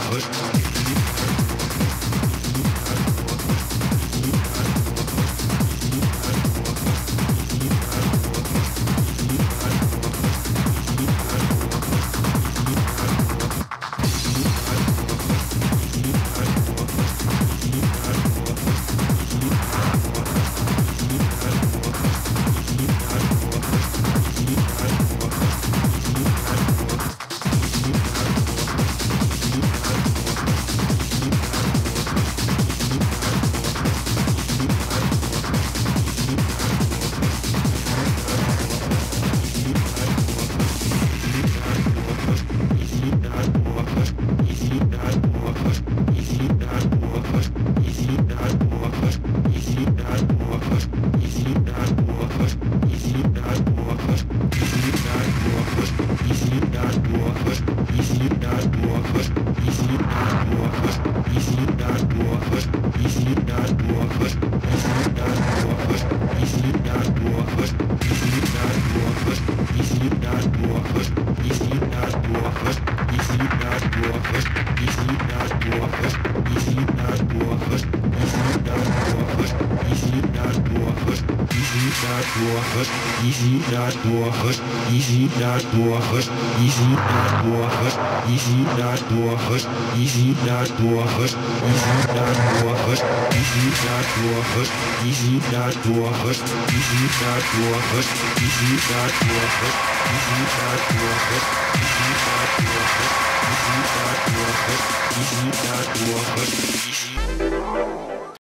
output. not more, but neighborhood, easy neighborhood, easy neighborhood, easy neighborhood, easy neighborhood, easy neighborhood, easy neighborhood, easy neighborhood, easy neighborhood, easy neighborhood, easy neighborhood, easy neighborhood, easy neighborhood, easy neighborhood, easy neighborhood, easy